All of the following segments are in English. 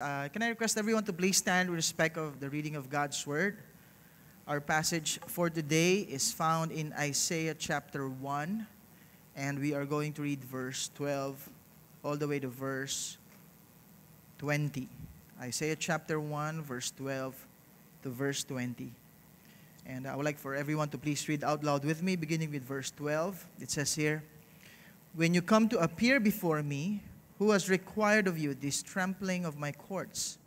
Uh, can I request everyone to please stand with respect of the reading of God's Word? Our passage for today is found in Isaiah chapter 1, and we are going to read verse 12 all the way to verse 20. Isaiah chapter 1, verse 12 to verse 20. And I would like for everyone to please read out loud with me, beginning with verse 12. It says here, When you come to appear before me, who has required of you this trampling of my courts?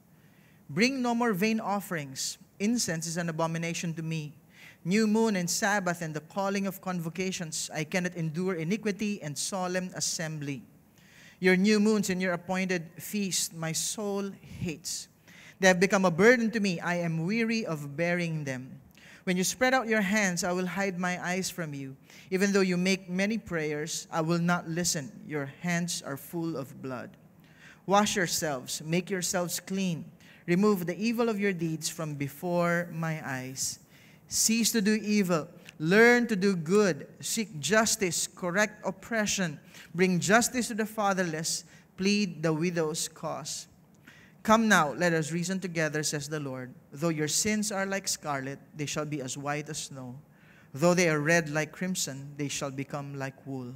Bring no more vain offerings. Incense is an abomination to me. New moon and Sabbath and the calling of convocations. I cannot endure iniquity and solemn assembly. Your new moons and your appointed feast, my soul hates. They have become a burden to me. I am weary of bearing them. When you spread out your hands, I will hide my eyes from you. Even though you make many prayers, I will not listen. Your hands are full of blood. Wash yourselves, make yourselves clean. Remove the evil of your deeds from before my eyes. Cease to do evil. Learn to do good. Seek justice. Correct oppression. Bring justice to the fatherless. Plead the widow's cause. Come now, let us reason together, says the Lord. Though your sins are like scarlet, they shall be as white as snow. Though they are red like crimson, they shall become like wool.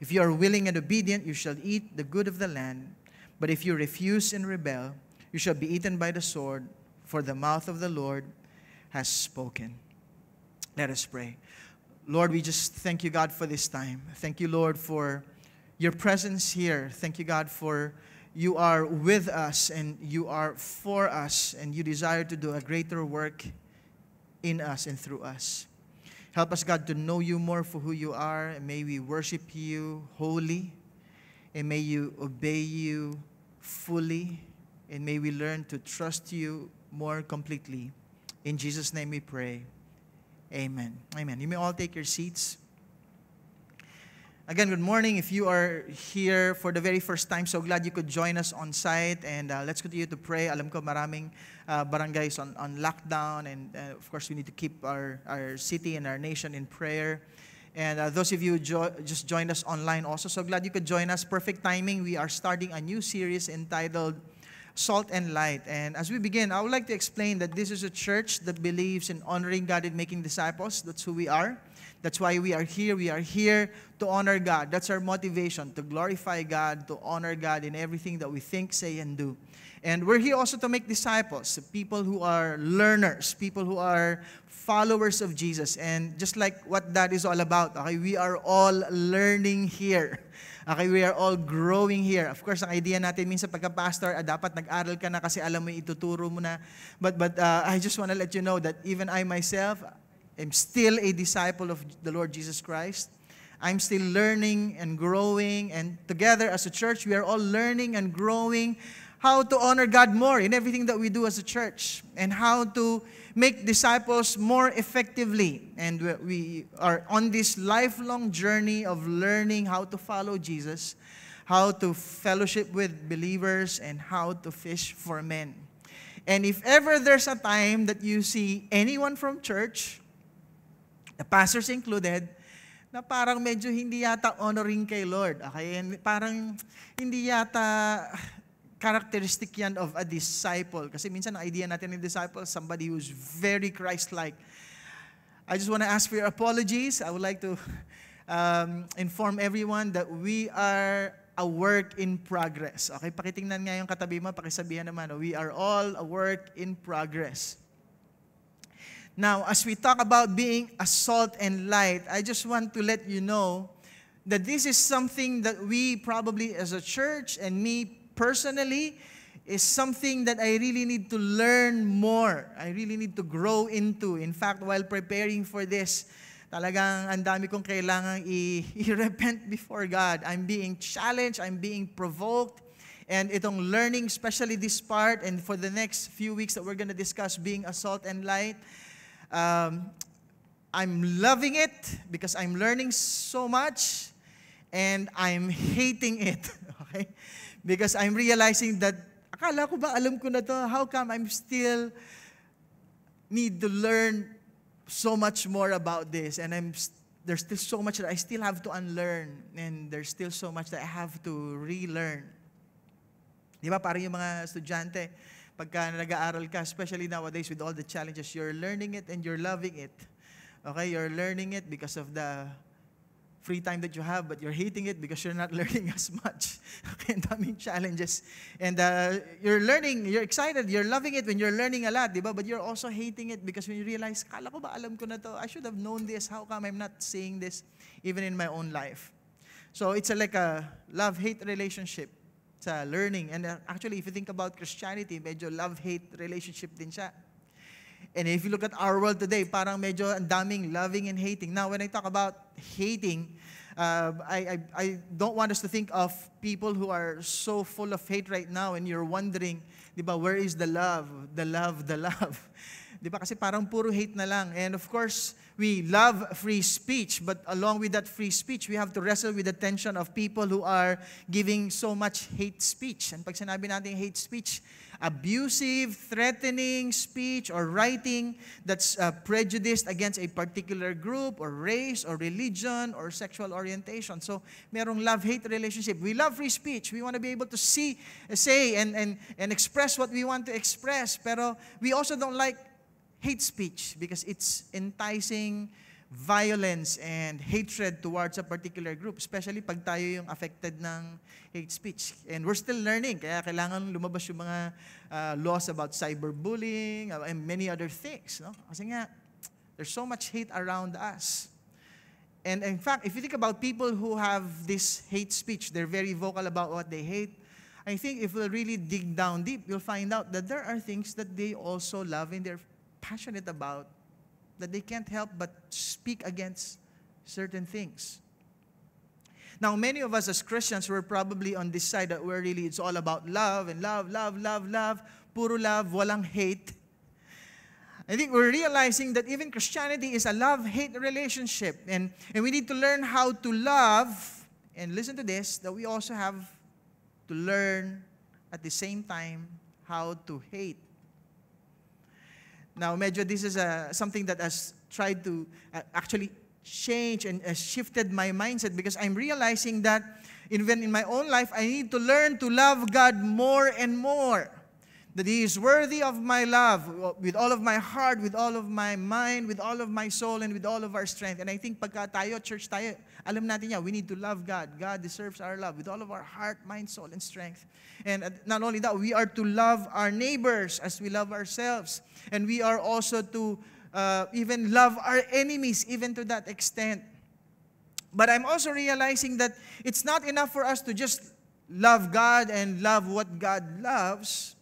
If you are willing and obedient, you shall eat the good of the land. But if you refuse and rebel, you shall be eaten by the sword, for the mouth of the Lord has spoken. Let us pray. Lord, we just thank you, God, for this time. Thank you, Lord, for your presence here. Thank you, God, for you are with us and you are for us and you desire to do a greater work in us and through us. Help us, God, to know you more for who you are, and may we worship you wholly, and may you obey you fully, and may we learn to trust you more completely. In Jesus' name we pray. Amen. Amen. You may all take your seats. Again, good morning. If you are here for the very first time, so glad you could join us on site. And uh, let's continue to pray. Alam ko maraming uh, barangays on, on lockdown. And uh, of course, we need to keep our, our city and our nation in prayer. And uh, those of you jo- just joined us online also, so glad you could join us. Perfect timing. We are starting a new series entitled Salt and Light. And as we begin, I would like to explain that this is a church that believes in honoring God and making disciples. That's who we are. That's why we are here. We are here to honor God. That's our motivation, to glorify God, to honor God in everything that we think, say, and do. And we're here also to make disciples, people who are learners, people who are followers of Jesus. And just like what that is all about, okay, we are all learning here. Okay, we are all growing here. Of course, ang idea natin minsan pagka-pastor, ah, dapat nag-aral ka na kasi alam mo ituturo mo na. But, but uh, I just want to let you know that even I myself, am still a disciple of the Lord Jesus Christ. I'm still learning and growing, and together as a church, we are all learning and growing how to honor God more in everything that we do as a church, and how to make disciples more effectively. And we are on this lifelong journey of learning how to follow Jesus, how to fellowship with believers, and how to fish for men. And if ever there's a time that you see anyone from church the pastors included, na parang medyo hindi yata honoring kay Lord. Okay? Parang hindi yata characteristic yan of a disciple. Kasi minsan ang idea natin ng disciple, somebody who's very Christ-like. I just want to ask for your apologies. I would like to um, inform everyone that we are a work in progress. Okay, pakitingnan nga yung katabi mo, pakisabihan naman, we are all a work in progress. Now, as we talk about being a salt and light, I just want to let you know that this is something that we probably as a church and me personally is something that I really need to learn more. I really need to grow into. In fact, while preparing for this, talagang ang dami kong kailangan i- i-repent before God. I'm being challenged, I'm being provoked, and itong learning, especially this part, and for the next few weeks that we're going to discuss being a salt and light, um, I'm loving it because I'm learning so much and I'm hating it. Okay? Because I'm realizing that, akala ko ba alam ko na to? How come I'm still need to learn so much more about this? And I'm there's still so much that I still have to unlearn. And there's still so much that I have to relearn. Di ba? Parang yung mga estudyante, pagka nag-aaral ka, especially nowadays with all the challenges, you're learning it and you're loving it. Okay? You're learning it because of the free time that you have, but you're hating it because you're not learning as much. Okay, ang daming challenges. And uh, you're learning, you're excited, you're loving it when you're learning a lot, di ba? But you're also hating it because when you realize, kala ko ba alam ko na to? I should have known this. How come I'm not seeing this even in my own life? So it's a, like a love-hate relationship sa learning. And uh, actually, if you think about Christianity, medyo love-hate relationship din siya. And if you look at our world today, parang medyo ang daming loving and hating. Now, when I talk about hating, uh, I, I, I don't want us to think of people who are so full of hate right now and you're wondering, di ba, where is the love? The love, the love. Di ba? Kasi parang puro hate na lang. And of course, we love free speech, but along with that free speech, we have to wrestle with the tension of people who are giving so much hate speech. And pag sinabi natin hate speech, abusive, threatening speech or writing that's uh, prejudiced against a particular group or race or religion or sexual orientation. So, merong love-hate relationship. We love free speech. We want to be able to see, say, and, and, and express what we want to express. Pero we also don't like hate speech because it's enticing violence and hatred towards a particular group, especially pag tayo yung affected ng hate speech. And we're still learning, kaya kailangan lumabas yung mga uh, laws about cyberbullying uh, and many other things. No? Kasi nga, there's so much hate around us. And in fact, if you think about people who have this hate speech, they're very vocal about what they hate. I think if we'll really dig down deep, you'll find out that there are things that they also love in they're passionate about that they can't help but speak against certain things. Now, many of us as Christians, we're probably on this side that we're really, it's all about love and love, love, love, love, puro love, walang hate. I think we're realizing that even Christianity is a love-hate relationship. And, and we need to learn how to love, and listen to this, that we also have to learn at the same time how to hate. Now, medyo this is a, something that has tried to uh, actually change and uh, shifted my mindset because I'm realizing that even in my own life, I need to learn to love God more and more. That He is worthy of my love with all of my heart, with all of my mind, with all of my soul, and with all of our strength. And I think pagka tayo, church tayo, alam natin yan, we need to love God. God deserves our love with all of our heart, mind, soul, and strength. And not only that, we are to love our neighbors as we love ourselves. And we are also to uh, even love our enemies, even to that extent. But I'm also realizing that it's not enough for us to just love God and love what God loves.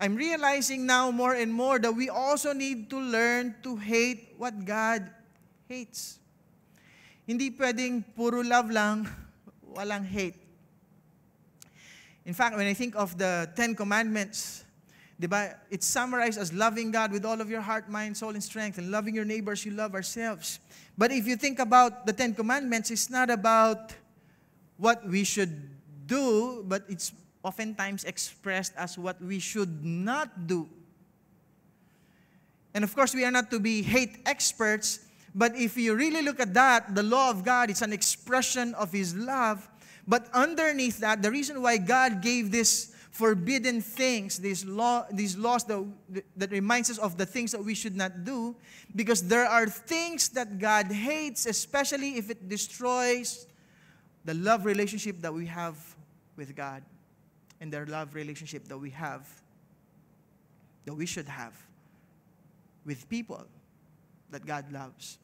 I'm realizing now more and more that we also need to learn to hate what God hates. Hindi pwedeng puro love lang, walang hate. In fact, when I think of the Ten Commandments, diba, it's summarized as loving God with all of your heart, mind, soul, and strength, and loving your neighbors, you love ourselves. But if you think about the Ten Commandments, it's not about what we should do, but it's oftentimes expressed as what we should not do. And of course, we are not to be hate experts, but if you really look at that, the law of God is an expression of His love. But underneath that, the reason why God gave this forbidden things, these, law, these laws that, that reminds us of the things that we should not do, because there are things that God hates, especially if it destroys the love relationship that we have with God and the love relationship that we have, that we should have with people that God loves.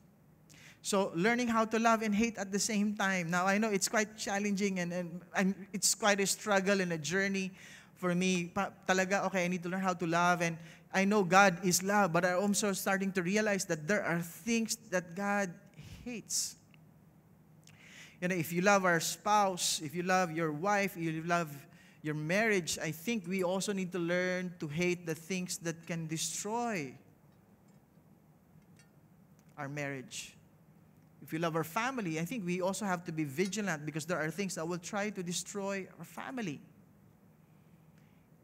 So learning how to love and hate at the same time. Now I know it's quite challenging and, and, and it's quite a struggle and a journey for me. Pa, talaga, okay, I need to learn how to love and I know God is love, but I'm also starting to realize that there are things that God hates. You know, if you love our spouse, if you love your wife, if you love your marriage, I think we also need to learn to hate the things that can destroy our marriage. If we love our family, I think we also have to be vigilant because there are things that will try to destroy our family.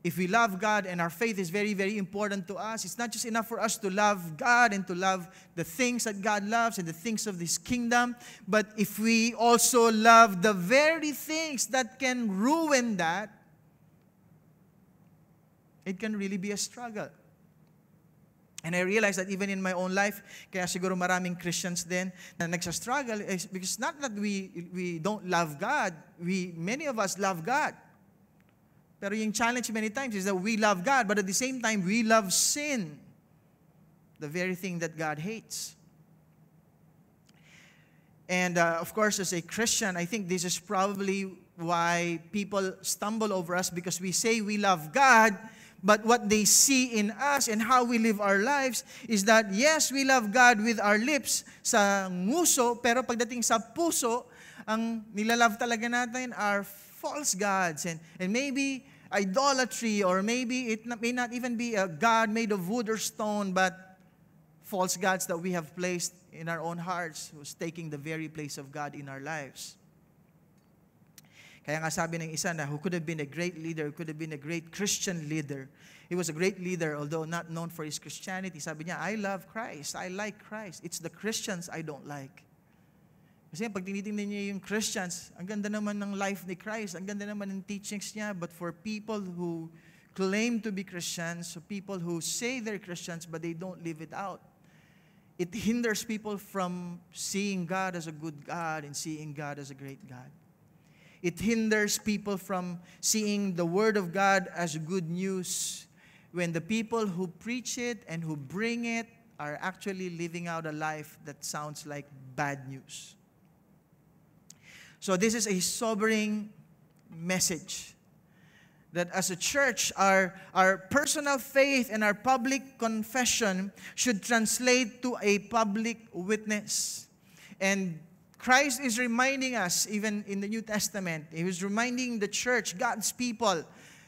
If we love God and our faith is very, very important to us, it's not just enough for us to love God and to love the things that God loves and the things of this kingdom, but if we also love the very things that can ruin that, It can really be a struggle. And I realize that even in my own life, kaya siguro maraming Christians din na nagsa-struggle is because not that we we don't love God, we many of us love God. Pero yung challenge many times is that we love God, but at the same time we love sin. The very thing that God hates. And uh, of course, as a Christian, I think this is probably why people stumble over us because we say we love God, but what they see in us and how we live our lives is that yes, we love God with our lips sa nguso, pero pagdating sa puso, ang nilalove talaga natin are false gods and, and maybe idolatry or maybe it may not even be a God made of wood or stone, but false gods that we have placed in our own hearts who's taking the very place of God in our lives. Kaya nga sabi ng isa na who could have been a great leader, could have been a great Christian leader. He was a great leader although not known for his Christianity. Sabi niya, I love Christ. I like Christ. It's the Christians I don't like. Kasi pag tinitingnan niyo yung Christians, ang ganda naman ng life ni Christ, ang ganda naman ng teachings niya, but for people who claim to be Christians, so people who say they're Christians but they don't live it out, it hinders people from seeing God as a good God and seeing God as a great God. It hinders people from seeing the Word of God as good news when the people who preach it and who bring it are actually living out a life that sounds like bad news. So, this is a sobering message that as a church, our, our personal faith and our public confession should translate to a public witness. And Christ is reminding us, even in the New Testament, He was reminding the church, God's people,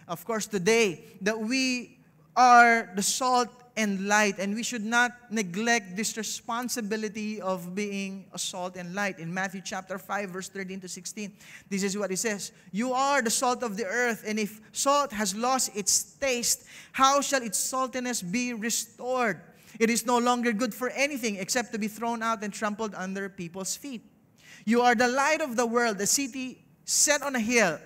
of course, today, that we are the salt and light, and we should not neglect this responsibility of being a salt and light. In Matthew chapter 5, verse 13 to 16, this is what it says You are the salt of the earth, and if salt has lost its taste, how shall its saltiness be restored? It is no longer good for anything except to be thrown out and trampled under people's feet. You are the light of the world. The city set on a hill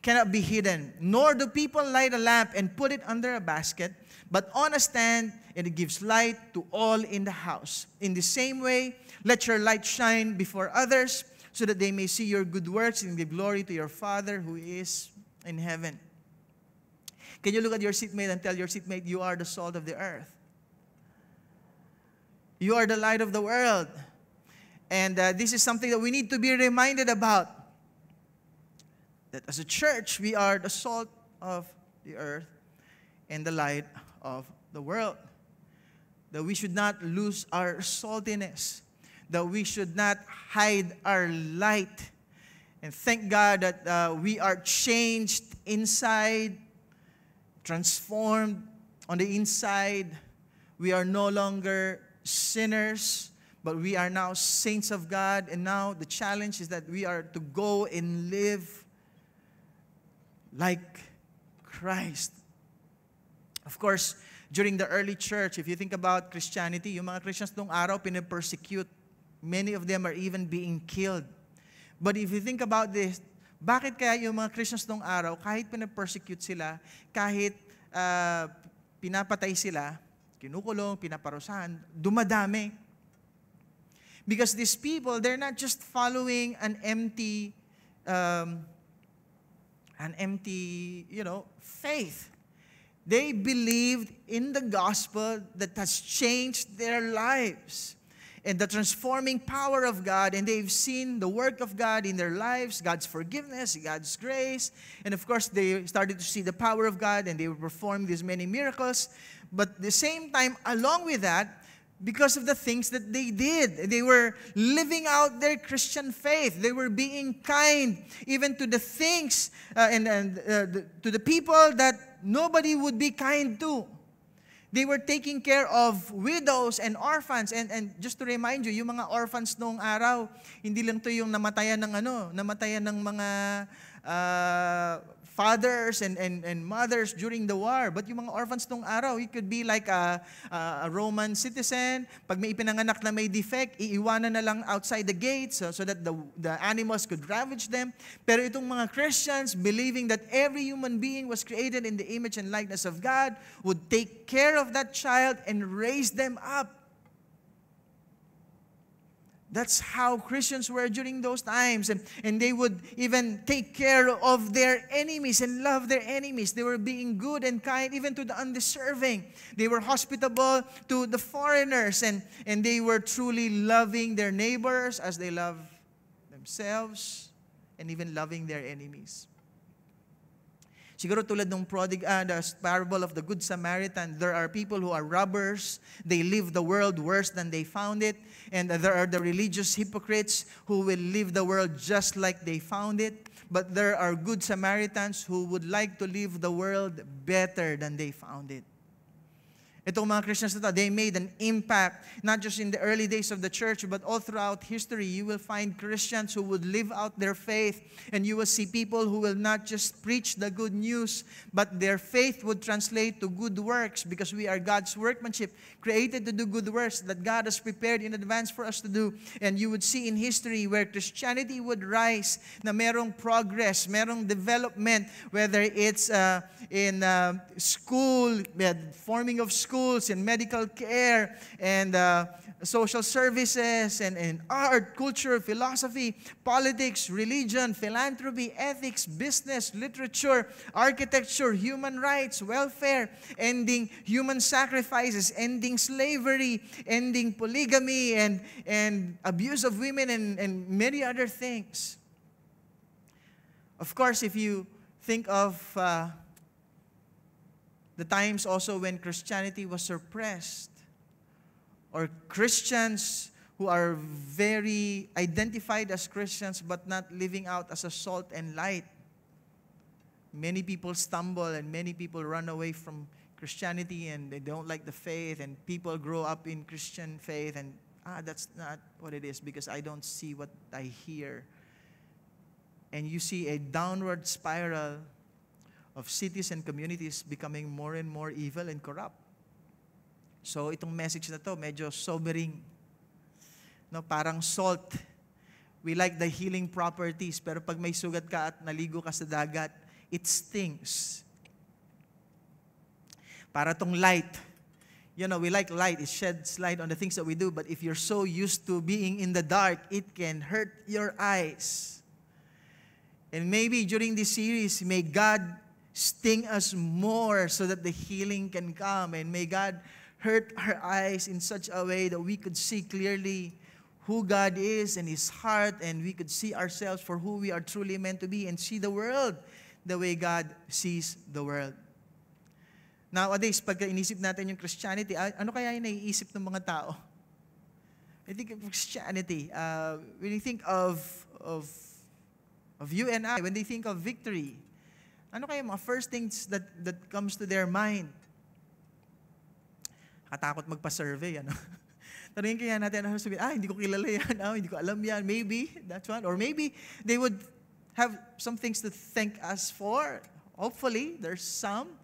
cannot be hidden, nor do people light a lamp and put it under a basket, but on a stand, and it gives light to all in the house. In the same way, let your light shine before others, so that they may see your good works and give glory to your Father who is in heaven. Can you look at your seatmate and tell your seatmate, You are the salt of the earth? You are the light of the world. And uh, this is something that we need to be reminded about. That as a church, we are the salt of the earth and the light of the world. That we should not lose our saltiness. That we should not hide our light. And thank God that uh, we are changed inside, transformed on the inside. We are no longer sinners but we are now saints of God, and now the challenge is that we are to go and live like Christ. Of course, during the early church, if you think about Christianity, yung mga Christians nung araw, pinapersecute. Many of them are even being killed. But if you think about this, bakit kaya yung mga Christians nung araw, kahit pinapersecute sila, kahit uh, pinapatay sila, kinukulong, pinaparusahan, dumadami. Because these people, they're not just following an empty, um, an empty, you know, faith. They believed in the gospel that has changed their lives and the transforming power of God, and they've seen the work of God in their lives, God's forgiveness, God's grace, and of course, they started to see the power of God and they performed these many miracles. But at the same time, along with that, because of the things that they did. They were living out their Christian faith. They were being kind even to the things uh, and, and uh, the, to the people that nobody would be kind to. They were taking care of widows and orphans. And, and just to remind you, yung mga orphans noong araw, hindi lang to yung namatayan ng ano, namatayan ng mga uh, fathers and, and, and mothers during the war. But yung mga orphans nung araw, it could be like a, a Roman citizen. Pag may ipinanganak na may defect, iiwanan na lang outside the gates so, so that the, the animals could ravage them. Pero itong mga Christians, believing that every human being was created in the image and likeness of God, would take care of that child and raise them up that's how Christians were during those times. And, and they would even take care of their enemies and love their enemies. They were being good and kind even to the undeserving. They were hospitable to the foreigners. And, and they were truly loving their neighbors as they love themselves and even loving their enemies. Siguro tulad ng prodig, uh, the parable of the Good Samaritan, there are people who are robbers. They leave the world worse than they found it. And there are the religious hypocrites who will live the world just like they found it. But there are good Samaritans who would like to live the world better than they found it. Itong mga Christians they made an impact, not just in the early days of the church, but all throughout history. You will find Christians who would live out their faith, and you will see people who will not just preach the good news, but their faith would translate to good works because we are God's workmanship, created to do good works that God has prepared in advance for us to do. And you would see in history where Christianity would rise, na merong progress, merong development, whether it's uh, in uh, school, forming of school, schools and medical care and uh, social services and, and art, culture, philosophy, politics, religion, philanthropy, ethics, business, literature, architecture, human rights, welfare, ending human sacrifices, ending slavery, ending polygamy and, and abuse of women and, and many other things. Of course, if you think of uh, the times also when Christianity was suppressed, or Christians who are very identified as Christians but not living out as a salt and light. Many people stumble and many people run away from Christianity and they don't like the faith, and people grow up in Christian faith and ah, that's not what it is because I don't see what I hear. And you see a downward spiral of cities and communities becoming more and more evil and corrupt. So itong message na to, medyo sobering. No, parang salt. We like the healing properties, pero pag may sugat ka at naligo ka sa dagat, it stings. Para tong light. You know, we like light. It sheds light on the things that we do. But if you're so used to being in the dark, it can hurt your eyes. And maybe during this series, may God sting us more so that the healing can come. And may God hurt our eyes in such a way that we could see clearly who God is and His heart, and we could see ourselves for who we are truly meant to be and see the world the way God sees the world. Nowadays, pagka inisip natin yung Christianity, ano kaya yung naiisip ng mga tao? I think of Christianity, uh, when you think of, of, of you and I, when they think of victory, Ano kaya mga first things that, that comes to their mind? Katakot magpa-survey, ano? Tanungin kaya natin, ano sabihin, ah, hindi ko kilala yan, ah, hindi ko alam yan. Maybe, that's one. Or maybe they would have some things to thank us for. Hopefully, there's some.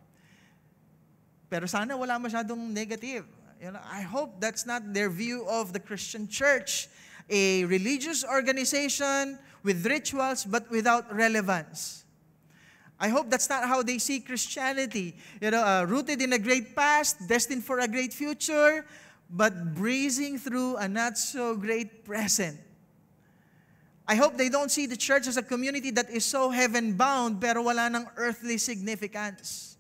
Pero sana wala masyadong negative. You know, I hope that's not their view of the Christian church. A religious organization with rituals but without relevance. I hope that's not how they see Christianity. You know, uh, rooted in a great past, destined for a great future, but breezing through a not so great present. I hope they don't see the church as a community that is so heaven bound pero wala ng earthly significance.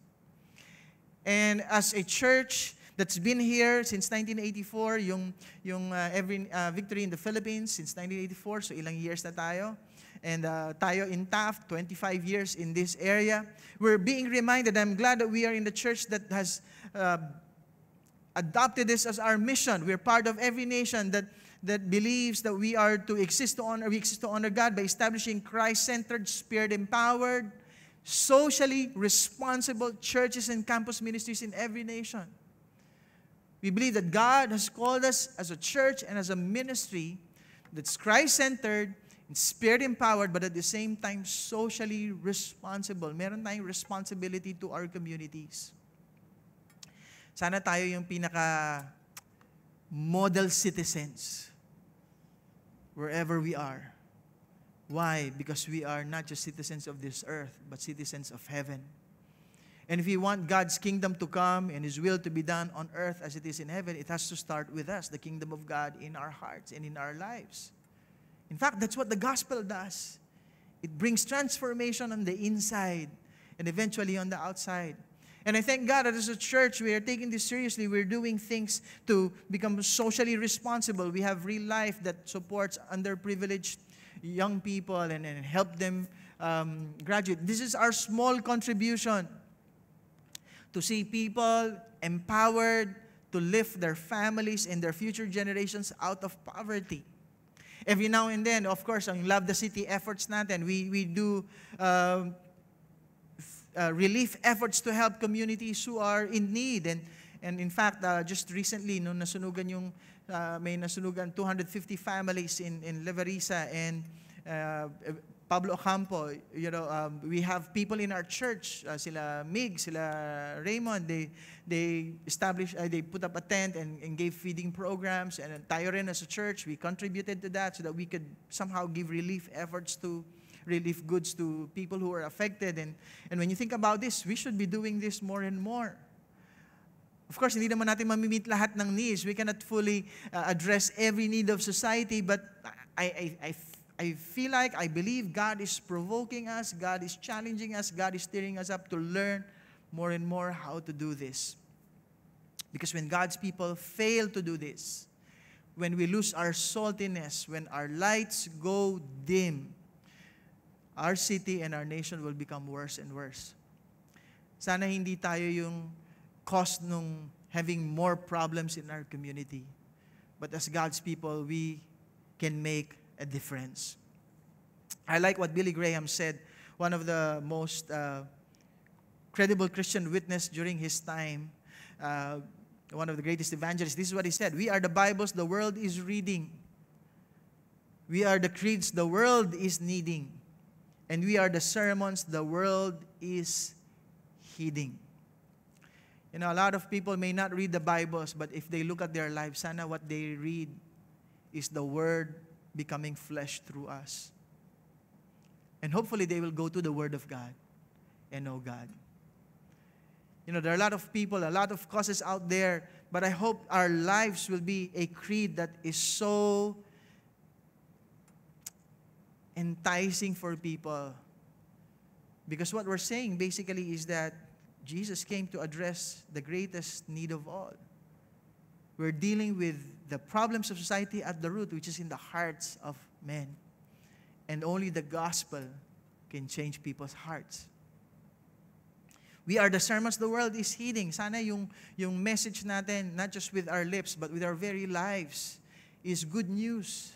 And as a church that's been here since 1984, yung, yung uh, every uh, victory in the Philippines since 1984, so ilang years na tayo and uh, tayo in Taft, 25 years in this area. We're being reminded, I'm glad that we are in the church that has uh, adopted this as our mission. We're part of every nation that, that believes that we are to exist to honor, we exist to honor God by establishing Christ-centered, spirit-empowered, socially responsible churches and campus ministries in every nation. We believe that God has called us as a church and as a ministry that's Christ-centered, spirit-empowered, but at the same time, socially responsible. Meron tayong responsibility to our communities. Sana tayo yung pinaka model citizens wherever we are. Why? Because we are not just citizens of this earth, but citizens of heaven. And if we want God's kingdom to come and His will to be done on earth as it is in heaven, it has to start with us, the kingdom of God in our hearts and in our lives. In fact, that's what the gospel does. It brings transformation on the inside and eventually on the outside. And I thank God that as a church, we are taking this seriously. We're doing things to become socially responsible. We have real life that supports underprivileged young people and, and help them um, graduate. This is our small contribution to see people empowered to lift their families and their future generations out of poverty. Every now and then, of course, ang Love the City efforts natin, we, we do um, uh, relief efforts to help communities who are in need. And, and in fact, uh, just recently, nung nasunugan yung, uh, may nasunugan 250 families in, in Leverisa and uh, Pablo Ocampo, you know, um, we have people in our church, uh, sila Mig, sila Raymond, they, they established, uh, they put up a tent and, and gave feeding programs. And tayo rin as a church, we contributed to that so that we could somehow give relief efforts to relief goods to people who are affected. And, and when you think about this, we should be doing this more and more. Of course, hindi naman natin mamimit lahat ng needs. We cannot fully uh, address every need of society, but I, I, I, I feel like, I believe God is provoking us, God is challenging us, God is stirring us up to learn more and more how to do this. Because when God's people fail to do this, when we lose our saltiness, when our lights go dim, our city and our nation will become worse and worse. Sana hindi tayo yung cause nung having more problems in our community. But as God's people, we can make a difference. I like what Billy Graham said, one of the most uh, credible Christian witness during his time, uh, one of the greatest evangelists. This is what he said We are the Bibles the world is reading, we are the creeds the world is needing. And we are the sermons the world is heeding. You know, a lot of people may not read the Bibles, but if they look at their lives, sana what they read is the Word becoming flesh through us. And hopefully they will go to the Word of God and know God. You know, there are a lot of people, a lot of causes out there, but I hope our lives will be a creed that is so enticing for people. Because what we're saying basically is that Jesus came to address the greatest need of all. We're dealing with the problems of society at the root, which is in the hearts of men. And only the gospel can change people's hearts. We are the sermons the world is heeding. Sana yung, yung message natin, not just with our lips, but with our very lives, is good news.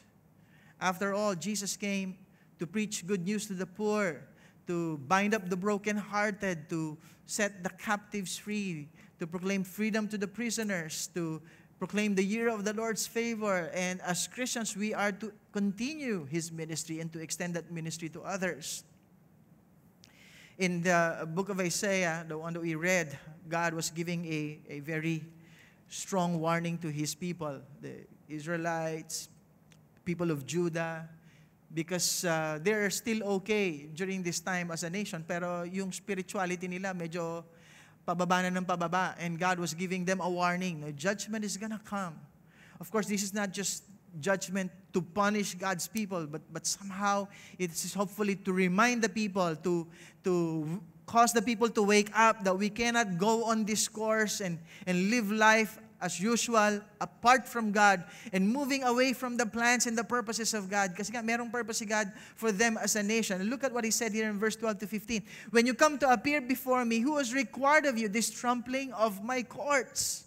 After all, Jesus came to preach good news to the poor, to bind up the brokenhearted, to set the captives free, to proclaim freedom to the prisoners, to proclaim the year of the Lord's favor. And as Christians, we are to continue His ministry and to extend that ministry to others. In the book of Isaiah, the one that we read, God was giving a, a very strong warning to His people, the Israelites, people of Judah, because uh, they're still okay during this time as a nation, pero yung spirituality nila medyo pababa na ng pababa, and God was giving them a warning. No, judgment is gonna come. Of course, this is not just judgment to punish God's people, but, but somehow it is hopefully to remind the people, to, to cause the people to wake up that we cannot go on this course and, and live life as usual, apart from God, and moving away from the plans and the purposes of God. Kasi nga, merong purpose si God for them as a nation. Look at what He said here in verse 12 to 15. When you come to appear before me, who has required of you this trampling of my courts?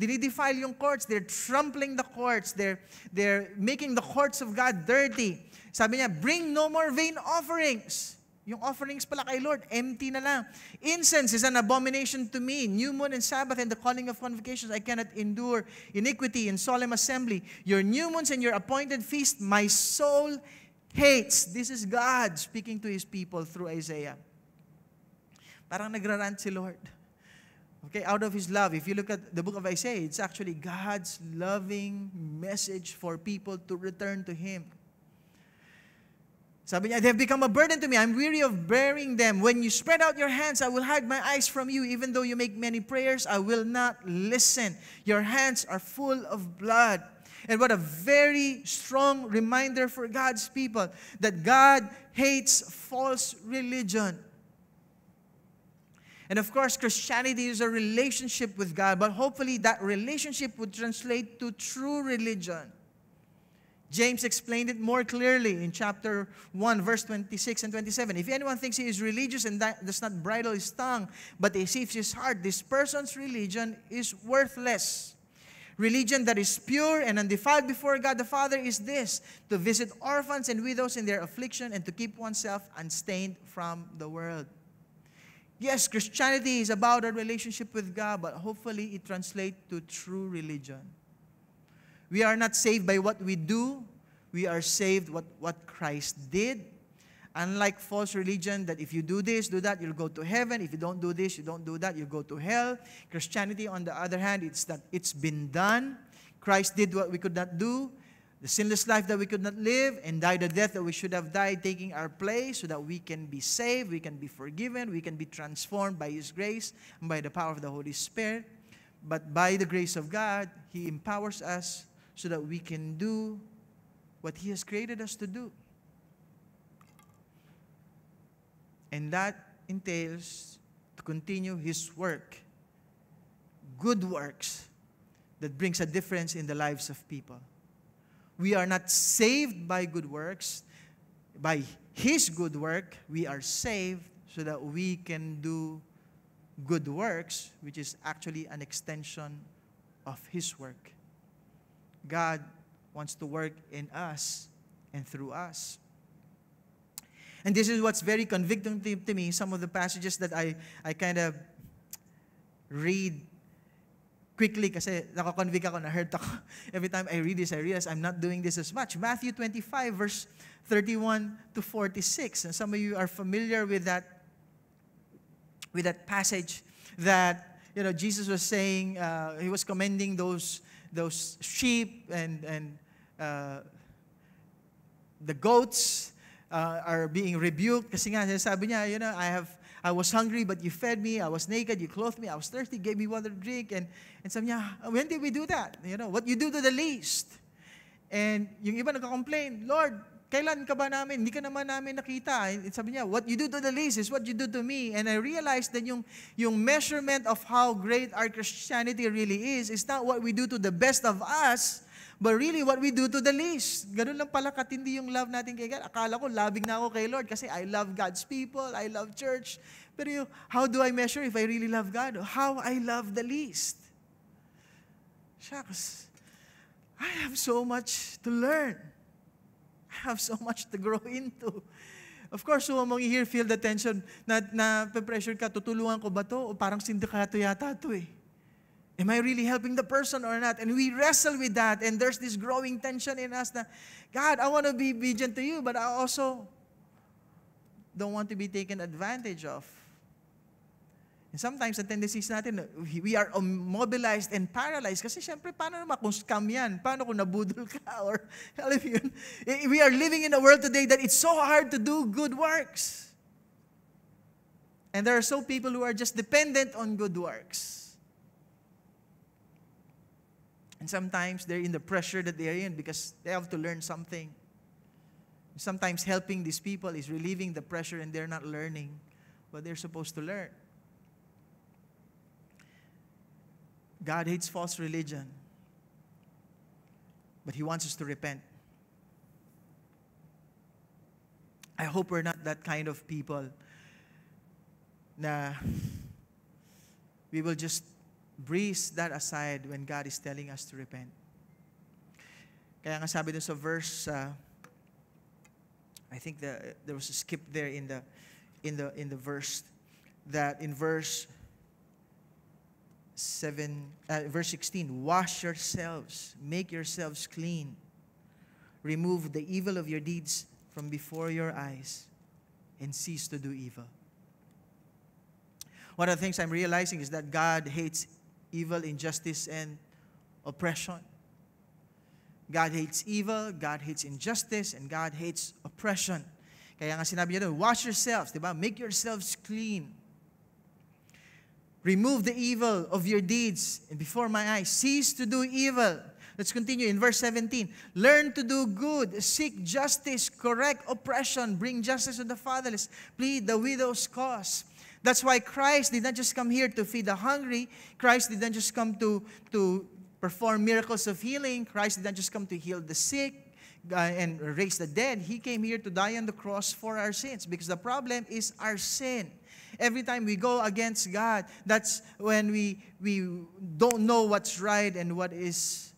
Dinidefile yung courts. They're trampling the courts. They're, they're making the courts of God dirty. Sabi niya, bring no more vain offerings. Yung offerings pala kay Lord, empty na lang. Incense is an abomination to me. New moon and Sabbath and the calling of convocations, I cannot endure. Iniquity and solemn assembly. Your new moons and your appointed feast, my soul hates. This is God speaking to His people through Isaiah. Parang nagrarant si Lord. Okay, out of His love. If you look at the book of Isaiah, it's actually God's loving message for people to return to Him. Sabi niya, they have become a burden to me. I'm weary of bearing them. When you spread out your hands, I will hide my eyes from you. Even though you make many prayers, I will not listen. Your hands are full of blood. And what a very strong reminder for God's people that God hates false religion. And of course, Christianity is a relationship with God, but hopefully that relationship would translate to true religion. James explained it more clearly in chapter 1, verse 26 and 27. If anyone thinks he is religious and does not bridle his tongue, but deceives his heart, this person's religion is worthless. Religion that is pure and undefiled before God the Father is this to visit orphans and widows in their affliction and to keep oneself unstained from the world. Yes, Christianity is about a relationship with God, but hopefully it translates to true religion. We are not saved by what we do. We are saved what, what Christ did. Unlike false religion that if you do this, do that, you'll go to heaven. If you don't do this, you don't do that, you go to hell. Christianity, on the other hand, it's that it's been done. Christ did what we could not do, the sinless life that we could not live, and died the death that we should have died, taking our place so that we can be saved, we can be forgiven, we can be transformed by His grace and by the power of the Holy Spirit. But by the grace of God, He empowers us so that we can do what He has created us to do. And that entails to continue His work, good works that brings a difference in the lives of people. We are not saved by good works, by His good work, we are saved so that we can do good works, which is actually an extension of His work. God wants to work in us and through us. And this is what's very convicting to, to me. Some of the passages that I, I kind of read quickly kasi nakakonvict ako, na-hurt ako. Every time I read this, I realize I'm not doing this as much. Matthew 25, verse 31 to 46. And some of you are familiar with that, with that passage that, you know, Jesus was saying, uh, he was commending those those sheep and, and uh, the goats uh, are being rebuked. Kasi nga sabi niya, you know, I have I was hungry but you fed me, I was naked, you clothed me, I was thirsty, gave me water to drink. And and sabi niya, when did we do that? You know, what you do to the least. And yung iba nagka-complain, Lord, kailan ka ba namin? Hindi ka naman namin nakita. Sabi niya, what you do to the least is what you do to me. And I realized that yung, yung measurement of how great our Christianity really is, is not what we do to the best of us, but really what we do to the least. Ganun lang pala katindi yung love natin kay God. Akala ko, labing na ako kay Lord kasi I love God's people, I love church. Pero yung, how do I measure if I really love God? How I love the least. Shucks, I have so much to learn have so much to grow into. Of course, so among here, feel the tension na, na pressure ka, tutulungan ko ba to? O parang sindikato yata to eh. Am I really helping the person or not? And we wrestle with that. And there's this growing tension in us that, God, I want to be obedient to you, but I also don't want to be taken advantage of. And sometimes, the tendencies natin, we are mobilized and paralyzed. Kasi syempre, paano naman kung scam yan? Paano kung nabudol ka? Or, alam yun, eh, we are living in a world today that it's so hard to do good works. And there are so people who are just dependent on good works. And sometimes they're in the pressure that they are in because they have to learn something. Sometimes helping these people is relieving the pressure and they're not learning what they're supposed to learn. God hates false religion, but He wants us to repent. I hope we're not that kind of people na we will just breeze that aside when God is telling us to repent. Kaya nga sabi dun sa verse, uh, I think the, there was a skip there in the, in the, in the verse, that in verse 7, uh, verse 16, wash yourselves, make yourselves clean, remove the evil of your deeds, from before your eyes and cease to do evil. One of the things I'm realizing is that God hates evil, injustice, and oppression. God hates evil, God hates injustice, and God hates oppression. Kaya nga sinabi niya doon, wash yourselves, di ba? Make yourselves clean. Remove the evil of your deeds and before my eyes. Cease to do evil. Let's continue in verse 17. Learn to do good, seek justice, correct oppression, bring justice to the fatherless, plead the widow's cause. That's why Christ did not just come here to feed the hungry. Christ did not just come to, to perform miracles of healing. Christ did not just come to heal the sick uh, and raise the dead. He came here to die on the cross for our sins because the problem is our sin. Every time we go against God, that's when we, we don't know what's right and what is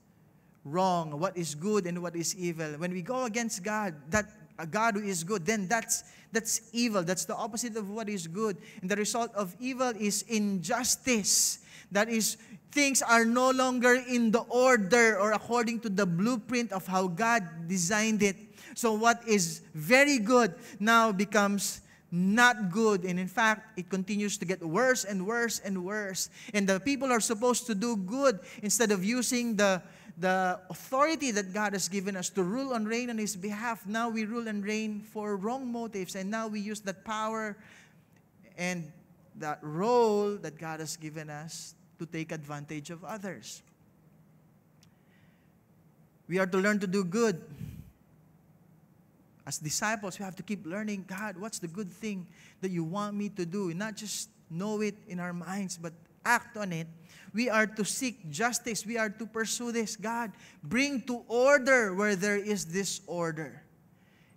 wrong, what is good and what is evil. When we go against God, that a God who is good, then that's that's evil. That's the opposite of what is good. And the result of evil is injustice. That is, things are no longer in the order or according to the blueprint of how God designed it. So, what is very good now becomes not good. And in fact, it continues to get worse and worse and worse. And the people are supposed to do good instead of using the the authority that God has given us to rule and reign on His behalf, now we rule and reign for wrong motives. And now we use that power and that role that God has given us to take advantage of others. We are to learn to do good. As disciples, we have to keep learning God, what's the good thing that you want me to do? Not just know it in our minds, but act on it we are to seek justice. We are to pursue this. God, bring to order where there is disorder.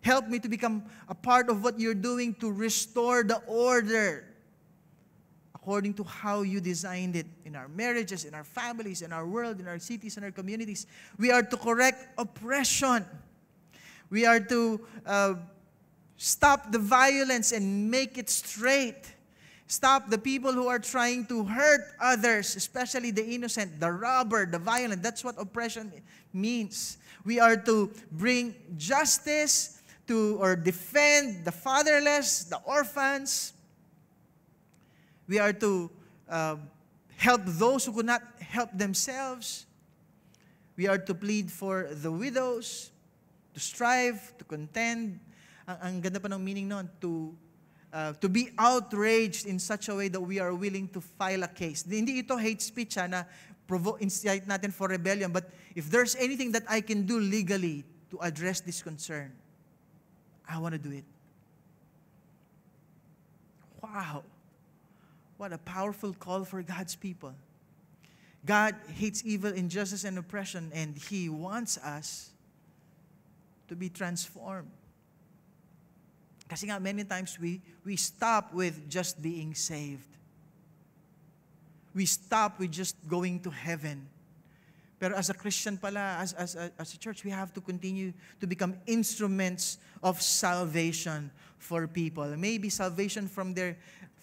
Help me to become a part of what you're doing to restore the order according to how you designed it in our marriages, in our families, in our world, in our cities, in our communities. We are to correct oppression. We are to uh, stop the violence and make it straight. Stop the people who are trying to hurt others, especially the innocent, the robber, the violent. That's what oppression means. We are to bring justice to or defend the fatherless, the orphans. We are to uh, help those who could not help themselves. We are to plead for the widows, to strive, to contend. Ang, ang ganda pa ng meaning noon, to uh, to be outraged in such a way that we are willing to file a case. Hindi ito hate speech ha, na provoke, incite natin for rebellion. But if there's anything that I can do legally to address this concern, I want to do it. Wow. What a powerful call for God's people. God hates evil, injustice, and oppression, and He wants us to be transformed. Kasi nga, many times we, we stop with just being saved. We stop with just going to heaven. Pero as a Christian pala, as, as, as a church, we have to continue to become instruments of salvation for people. Maybe salvation from their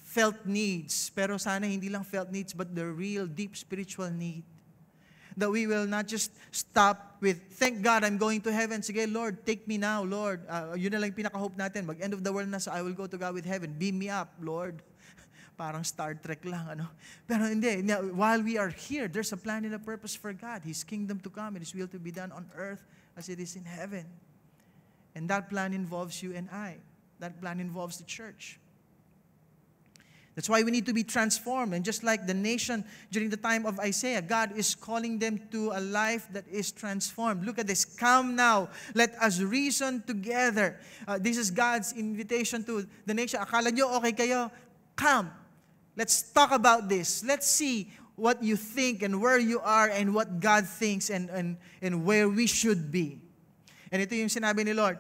felt needs, pero sana hindi lang felt needs, but the real deep spiritual need that we will not just stop with, thank God I'm going to heaven. Sige, Lord, take me now, Lord. Uh, yun na lang pinaka-hope natin. Mag-end of the world na so I will go to God with heaven. Beam me up, Lord. Parang Star Trek lang, ano? Pero hindi. While we are here, there's a plan and a purpose for God. His kingdom to come and His will to be done on earth as it is in heaven. And that plan involves you and I. That plan involves the church. That's why we need to be transformed. And just like the nation during the time of Isaiah, God is calling them to a life that is transformed. Look at this. Come now. Let us reason together. Uh, this is God's invitation to the nation. Akala nyo okay kayo? Come. Let's talk about this. Let's see what you think and where you are and what God thinks and, and, and where we should be. And ito yung sinabi ni Lord,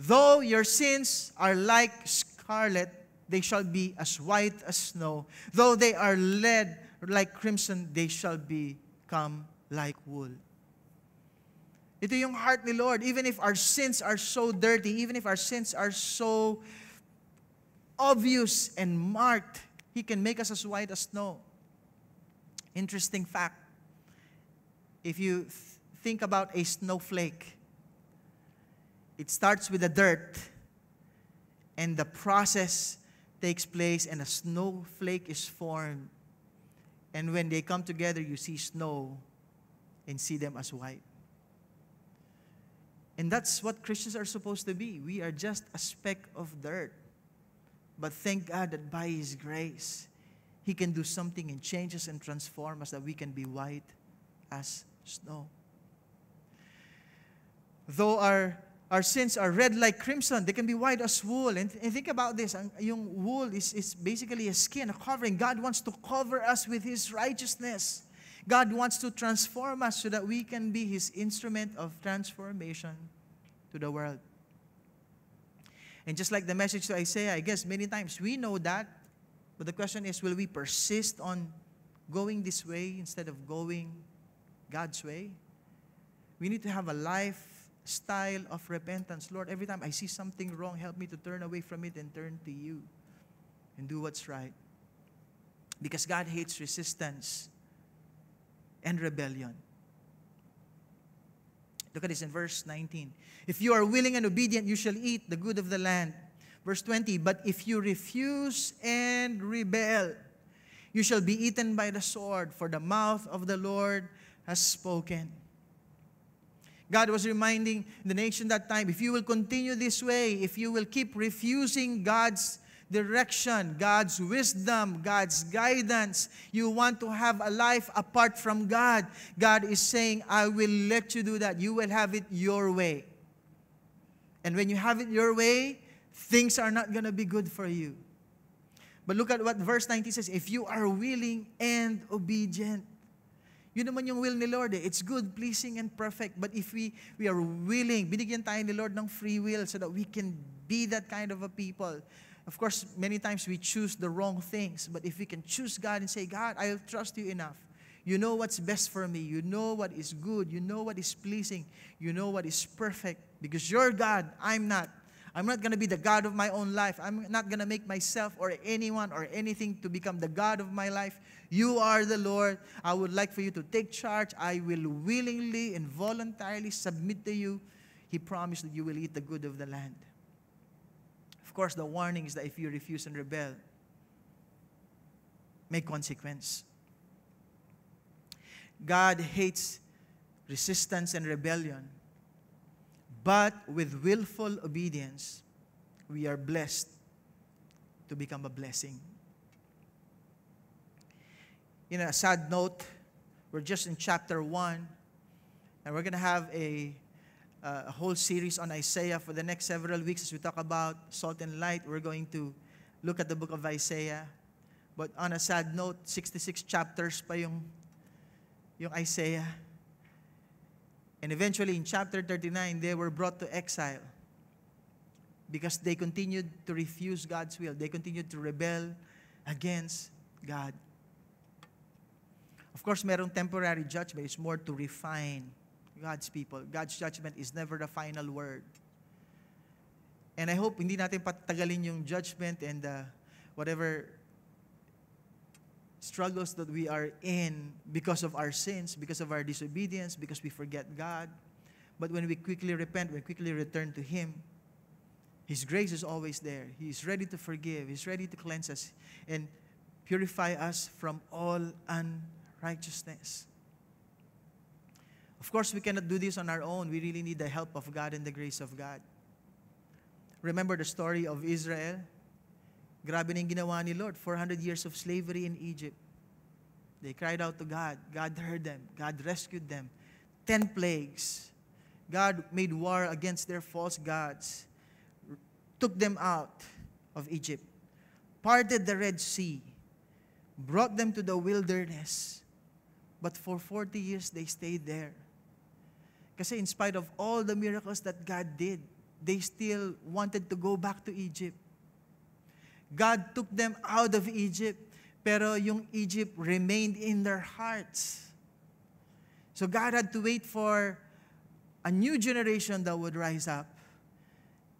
Though your sins are like scarlet, they shall be as white as snow. Though they are red like crimson, they shall become like wool. Ito yung heart ni Lord. Even if our sins are so dirty, even if our sins are so obvious and marked, He can make us as white as snow. Interesting fact. If you th- think about a snowflake, it starts with the dirt and the process takes place, and a snowflake is formed. And when they come together, you see snow and see them as white. And that's what Christians are supposed to be. We are just a speck of dirt. But thank God that by His grace, He can do something and change us and transform us that we can be white as snow. Though our, our sins are red like crimson, they can be white as wool. And, and think about this yung wool is, is basically a skin, a covering. God wants to cover us with His righteousness. God wants to transform us so that we can be His instrument of transformation to the world. And just like the message to Isaiah, I guess many times we know that, but the question is will we persist on going this way instead of going God's way? We need to have a lifestyle of repentance. Lord, every time I see something wrong, help me to turn away from it and turn to you and do what's right. Because God hates resistance and rebellion. Look at this in verse 19. If you are willing and obedient, you shall eat the good of the land. Verse 20. But if you refuse and rebel, you shall be eaten by the sword, for the mouth of the Lord has spoken. God was reminding the nation that time if you will continue this way, if you will keep refusing God's direction, God's wisdom, God's guidance. You want to have a life apart from God. God is saying, I will let you do that. You will have it your way. And when you have it your way, things are not going to be good for you. But look at what verse 19 says, if you are willing and obedient. Yun naman yung will ni Lord eh. It's good, pleasing, and perfect. But if we, we are willing, binigyan tayo ni Lord ng free will so that we can be that kind of a people of course, many times we choose the wrong things, but if we can choose God and say, God, I'll trust you enough. You know what's best for me. You know what is good. You know what is pleasing. You know what is perfect. Because you're God, I'm not. I'm not going to be the God of my own life. I'm not going to make myself or anyone or anything to become the God of my life. You are the Lord. I would like for you to take charge. I will willingly and voluntarily submit to you. He promised that you will eat the good of the land. Of course, the warning is that if you refuse and rebel, may consequence. God hates resistance and rebellion, but with willful obedience, we are blessed to become a blessing. In a sad note, we're just in chapter 1, and we're going to have a a whole series on Isaiah for the next several weeks as we talk about salt and light. We're going to look at the book of Isaiah. But on a sad note, 66 chapters pa yung, yung Isaiah. And eventually in chapter 39, they were brought to exile because they continued to refuse God's will. They continued to rebel against God. Of course, merong temporary judgment. It's more to refine God's people. God's judgment is never the final word. And I hope hindi natin patagalin yung judgment and uh, whatever struggles that we are in because of our sins, because of our disobedience, because we forget God. But when we quickly repent, we quickly return to Him, His grace is always there. He is ready to forgive. He's ready to cleanse us and purify us from all unrighteousness. Of course, we cannot do this on our own. We really need the help of God and the grace of God. Remember the story of Israel? Grabe na ginawa ni Lord. 400 years of slavery in Egypt. They cried out to God. God heard them. God rescued them. Ten plagues. God made war against their false gods. Took them out of Egypt. Parted the Red Sea. Brought them to the wilderness. But for 40 years, they stayed there. Kasi in spite of all the miracles that God did, they still wanted to go back to Egypt. God took them out of Egypt, pero yung Egypt remained in their hearts. So God had to wait for a new generation that would rise up.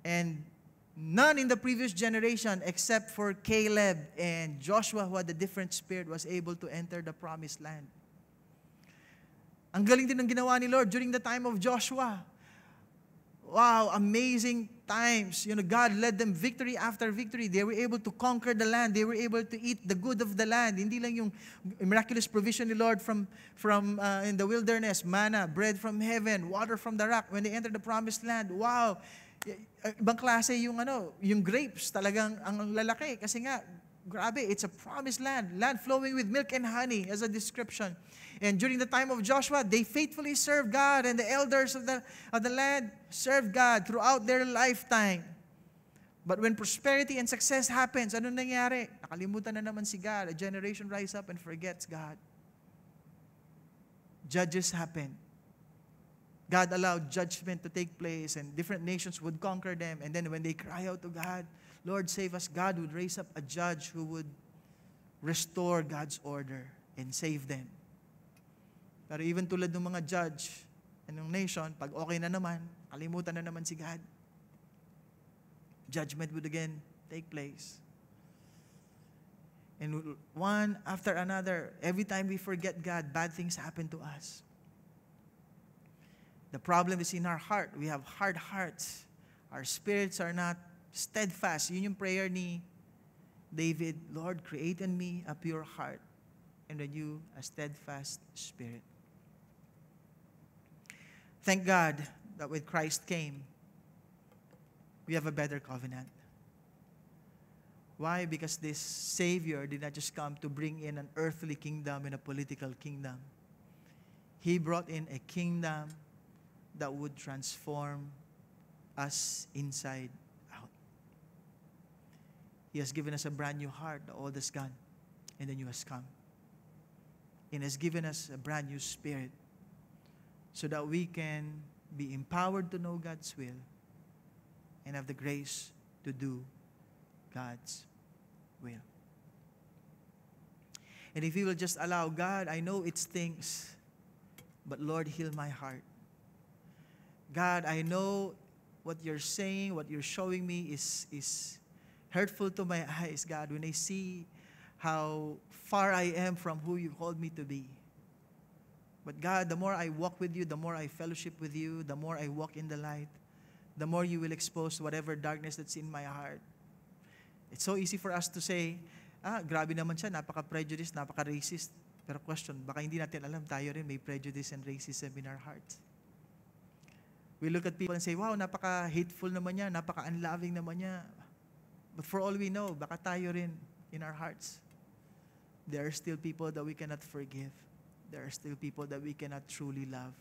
And none in the previous generation, except for Caleb and Joshua, who had a different spirit, was able to enter the promised land. Ang galing din ng ginawa ni Lord during the time of Joshua. Wow, amazing times. You know, God led them victory after victory. They were able to conquer the land. They were able to eat the good of the land. Hindi lang yung miraculous provision ni Lord from, from uh, in the wilderness, manna, bread from heaven, water from the rock. When they entered the promised land, wow, ibang klase yung ano, yung grapes talagang ang lalaki kasi nga grabe, it's a promised land, land flowing with milk and honey as a description. And during the time of Joshua, they faithfully served God and the elders of the, of the land served God throughout their lifetime. But when prosperity and success happens, ano nangyari? Nakalimutan na naman si God. A generation rise up and forgets God. Judges happen. God allowed judgment to take place and different nations would conquer them. And then when they cry out to God, Lord, save us, God would raise up a judge who would restore God's order and save them. Pero even tulad ng mga judge ng nation, pag okay na naman, kalimutan na naman si God. Judgment would again take place. And one after another, every time we forget God, bad things happen to us. The problem is in our heart. We have hard hearts. Our spirits are not steadfast. Yun yung prayer ni David, Lord, create in me a pure heart and renew a steadfast spirit. Thank God that with Christ came, we have a better covenant. Why? Because this Savior did not just come to bring in an earthly kingdom and a political kingdom. He brought in a kingdom that would transform us inside. He has given us a brand new heart, the old is gone, and the new has come. And has given us a brand new spirit so that we can be empowered to know God's will and have the grace to do God's will. And if you will just allow God, I know it stinks, but Lord, heal my heart. God, I know what you're saying, what you're showing me is, is hurtful to my eyes, God, when I see how far I am from who you called me to be. But God, the more I walk with you, the more I fellowship with you, the more I walk in the light, the more you will expose whatever darkness that's in my heart. It's so easy for us to say, ah, grabe naman siya, napaka-prejudice, napaka-racist. Pero question, baka hindi natin alam, tayo rin may prejudice and racism in our hearts. We look at people and say, wow, napaka-hateful naman niya, napaka-unloving naman niya. But for all we know, baka tayo rin in our hearts. There are still people that we cannot forgive there are still people that we cannot truly love.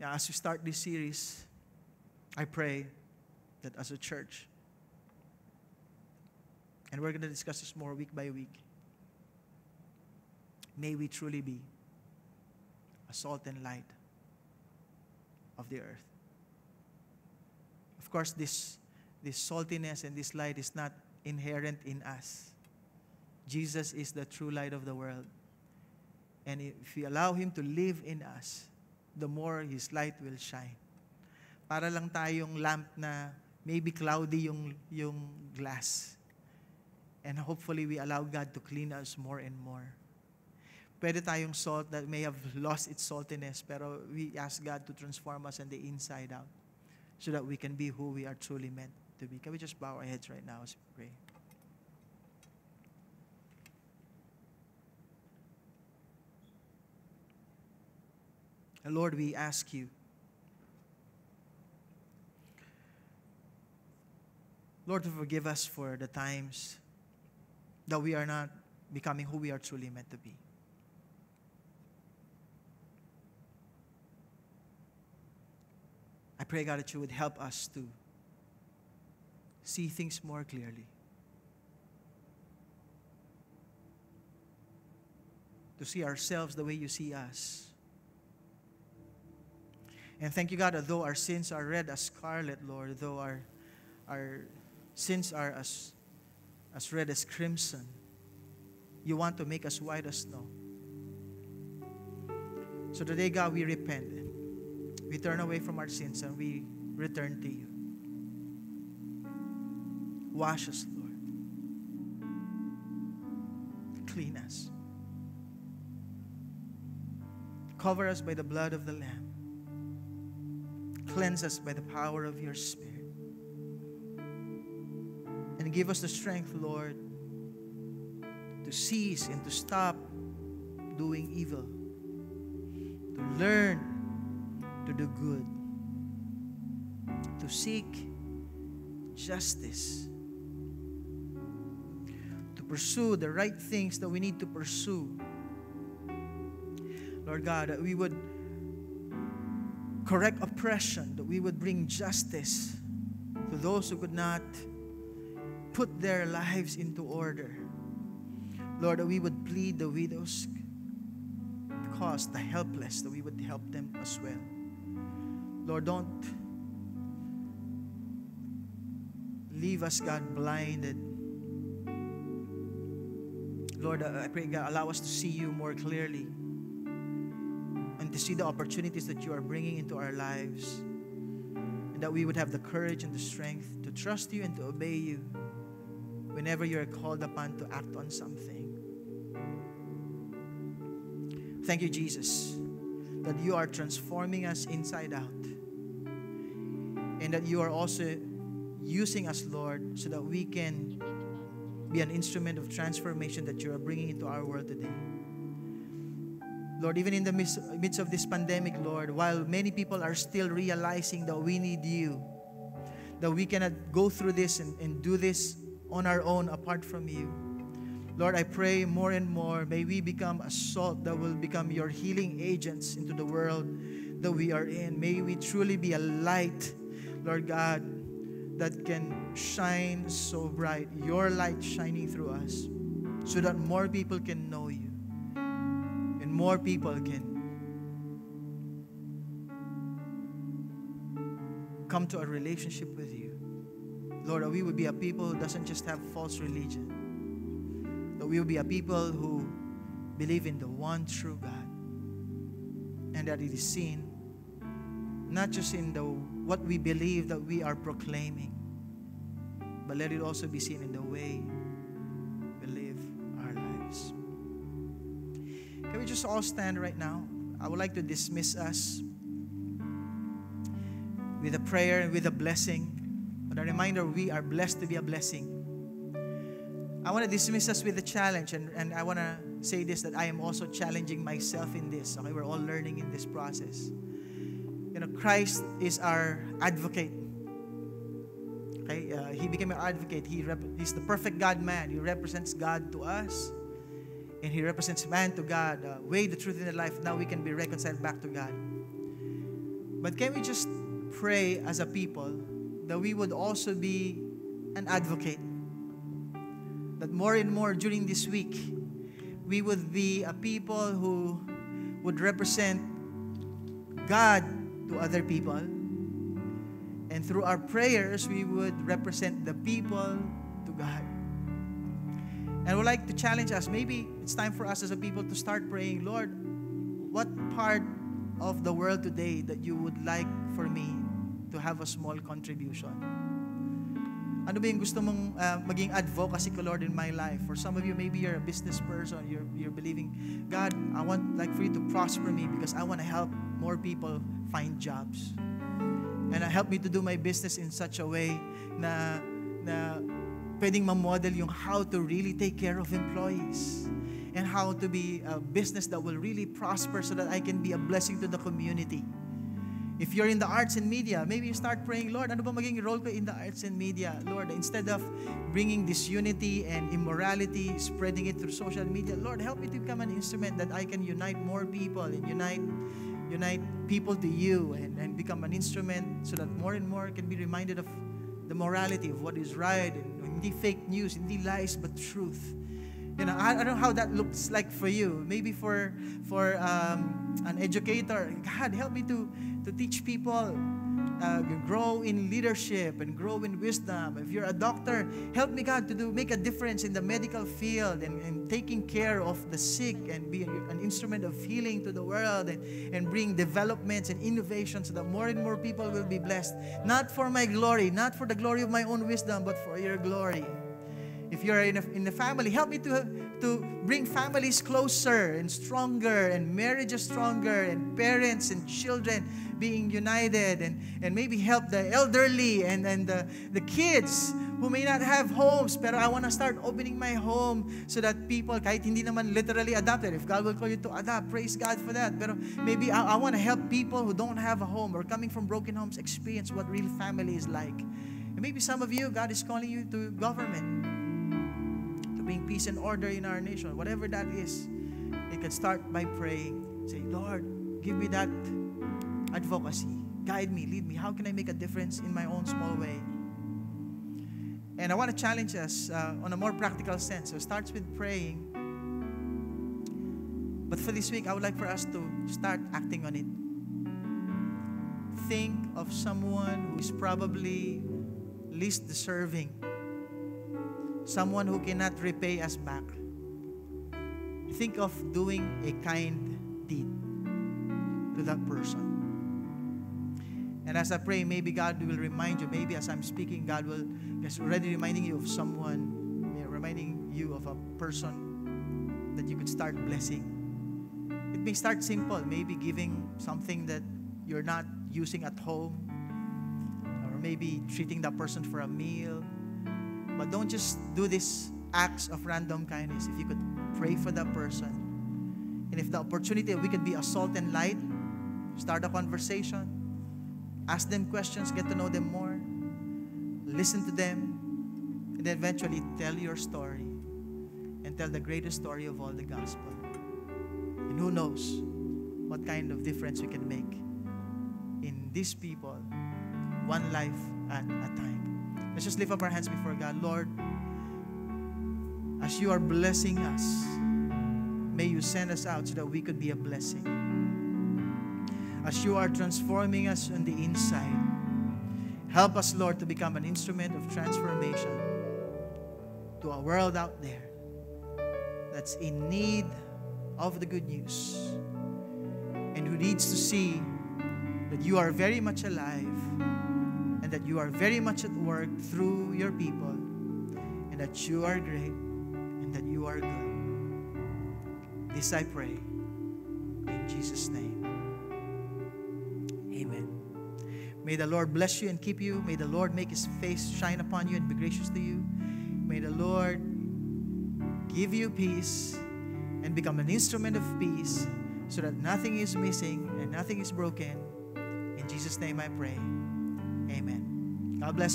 Yeah, as we start this series, I pray that as a church, and we're going to discuss this more week by week, may we truly be a salt and light of the earth. Course, this, this saltiness and this light is not inherent in us. Jesus is the true light of the world. And if we allow Him to live in us, the more His light will shine. Para lang tayong lamp na maybe cloudy yung, yung glass. And hopefully we allow God to clean us more and more. Pwede tayong salt that may have lost its saltiness, pero we ask God to transform us on the inside out so that we can be who we are truly meant to be. Can we just bow our heads right now as we pray? And Lord, we ask you, Lord, to forgive us for the times that we are not becoming who we are truly meant to be. I pray, God, that you would help us to see things more clearly. To see ourselves the way you see us. And thank you, God, that though our sins are red as scarlet, Lord, though our, our sins are as, as red as crimson, you want to make us white as snow. So today, God, we repent. We turn away from our sins and we return to you. Wash us, Lord. Clean us. Cover us by the blood of the Lamb. Cleanse us by the power of your Spirit. And give us the strength, Lord, to cease and to stop doing evil, to learn to do good, to seek justice, to pursue the right things that we need to pursue. Lord God, that we would correct oppression, that we would bring justice to those who could not put their lives into order. Lord, that we would plead the widows' cause, the helpless, that we would help them as well. Lord, don't leave us, God, blinded. Lord, uh, I pray, God, allow us to see you more clearly and to see the opportunities that you are bringing into our lives. And that we would have the courage and the strength to trust you and to obey you whenever you're called upon to act on something. Thank you, Jesus, that you are transforming us inside out. And that you are also using us, Lord, so that we can be an instrument of transformation that you are bringing into our world today. Lord, even in the midst of this pandemic, Lord, while many people are still realizing that we need you, that we cannot go through this and, and do this on our own apart from you. Lord, I pray more and more, may we become a salt that will become your healing agents into the world that we are in. May we truly be a light, Lord God, that can shine so bright, your light shining through us, so that more people can know you and more people can come to a relationship with you. Lord, that we would be a people who doesn't just have false religion. That we will be a people who believe in the one true God. And that it is seen not just in the what we believe that we are proclaiming, but let it also be seen in the way we live our lives. Can we just all stand right now? I would like to dismiss us with a prayer and with a blessing. But a reminder, we are blessed to be a blessing. I want to dismiss us with a challenge, and, and I want to say this that I am also challenging myself in this. Okay, we're all learning in this process. You know, Christ is our advocate. Okay, uh, he became our advocate. He rep- he's the perfect God man. He represents God to us, and he represents man to God. Uh, way, the truth, in the life. Now we can be reconciled back to God. But can we just pray as a people that we would also be an advocate. That more and more during this week, we would be a people who would represent God to other people. And through our prayers, we would represent the people to God. And I would like to challenge us. Maybe it's time for us as a people to start praying, Lord, what part of the world today that you would like for me to have a small contribution. Ano ba yung gusto mong uh, maging advocacy ko, Lord, in my life? For some of you, maybe you're a business person, you're, you're believing, God, I want like for you to prosper me because I want to help more people find jobs. And help me to do my business in such a way na, na pwedeng ma-model yung how to really take care of employees and how to be a business that will really prosper so that I can be a blessing to the community. If you're in the arts and media, maybe you start praying, Lord, ano ba maging role ko in the arts and media? Lord, instead of bringing disunity and immorality, spreading it through social media, Lord, help me to become an instrument that I can unite more people and unite unite people to you and, and become an instrument so that more and more can be reminded of the morality of what is right and hindi fake news, hindi lies, but truth. You know, I, I don't know how that looks like for you. Maybe for for um, an educator, God, help me to to teach people uh, grow in leadership and grow in wisdom. If you're a doctor, help me, God, to do make a difference in the medical field and, and taking care of the sick and be an instrument of healing to the world and, and bring developments and innovations so that more and more people will be blessed. Not for my glory, not for the glory of my own wisdom, but for your glory. If you're in a, in a family, help me to, to bring families closer and stronger, and marriages stronger, and parents and children being united, and, and maybe help the elderly and, and the, the kids who may not have homes, pero I want to start opening my home so that people, kahit hindi naman literally adopted, if God will call you to adopt, praise God for that. Pero maybe I, I want to help people who don't have a home or coming from broken homes experience what real family is like. And maybe some of you, God is calling you to government to bring peace and order in our nation, whatever that is. You can start by praying. Say, Lord, give me that advocacy. Guide me, lead me. How can I make a difference in my own small way? And I want to challenge us uh, on a more practical sense. So it starts with praying. But for this week, I would like for us to start acting on it. Think of someone who is probably least deserving, someone who cannot repay us back. Think of doing a kind deed to that person. And as I pray, maybe God will remind you. Maybe as I'm speaking, God will is already reminding you of someone, reminding you of a person that you could start blessing. It may start simple, maybe giving something that you're not using at home, or maybe treating that person for a meal. But don't just do these acts of random kindness. If you could pray for that person, and if the opportunity we could be a salt and light, start a conversation, ask them questions, get to know them more, listen to them, and then eventually tell your story and tell the greatest story of all the gospel. And who knows what kind of difference we can make in these people, one life at a time. Let's just lift up our hands before God. Lord, as you are blessing us, may you send us out so that we could be a blessing. As you are transforming us on the inside, help us, Lord, to become an instrument of transformation to a world out there that's in need of the good news and who needs to see that you are very much alive that you are very much at work through your people and that you are great and that you are good. This I pray in Jesus' name. Amen. May the Lord bless you and keep you. May the Lord make his face shine upon you and be gracious to you. May the Lord give you peace and become an instrument of peace so that nothing is missing and nothing is broken. In Jesus' name I pray. Amen. God bless.